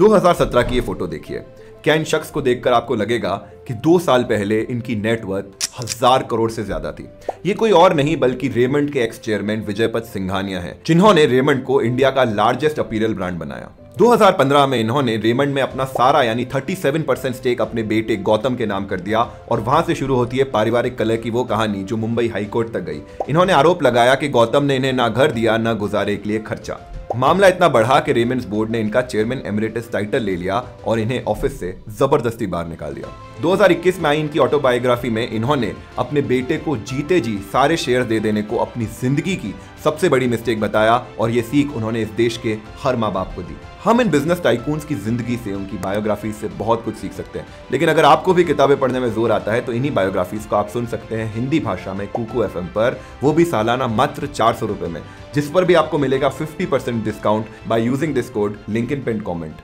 2017 की ये फ़ोटो देखिए। क्या इन शख्स को देखकर आपको लगेगा कि दो साल पहले इनकी नेटवर्थ हज़ार करोड़ से ज़्यादा थी। ये कोई और नहीं, बल्कि रेमंड के एक्स चेयरमैन विजयपत सिंघानिया है, जिन्होंने रेमंड को इंडिया का लार्जेस्ट अपीरियल ब्रांड बनाया। 2015 में इन्होंने रेमंड में अपना सारा, यानी 37 परसेंट स्टेक अपने बेटे गौतम के नाम कर दिया, और वहाँ से शुरू होती है पारिवारिक कलह की वो कहानी जो मुंबई हाईकोर्ट तक गई। इन्होंने आरोप लगाया कि गौतम ने इन्हें ना घर दिया, ना गुजारे के लिए खर्चा। मामला इतना बढ़ा कि रेमेंड्स बोर्ड ने इनका चेयरमैन एमरेटस टाइटल ले लिया और इन्हें ऑफ़िस से ज़बरदस्ती बाहर निकाल दिया। 2021 में आई इनकी ऑटोबायोग्राफी में इन्होंने अपने बेटे को जीते जी सारे शेयर दे देने को अपनी ज़िंदगी की सबसे बड़ी मिस्टेक बताया और ये सीख उन्होंने इस देश के हर माँ बाप को दी। हम इन बिज़नेस टाइकून्स की ज़िंदगी से, उनकी बायोग्राफी से बहुत कुछ सीख सकते हैं। लेकिन अगर आपको भी किताबें पढ़ने में ज़ोर आता है तो इन्हीं बायोग्राफीज को आप सुन सकते हैं हिंदी भाषा में कुकू एफएम पर। वो भी सालाना मात्र चार सौ में। जिस पर भी आपको मिलेगा 50% discount by using this code link in pinned comment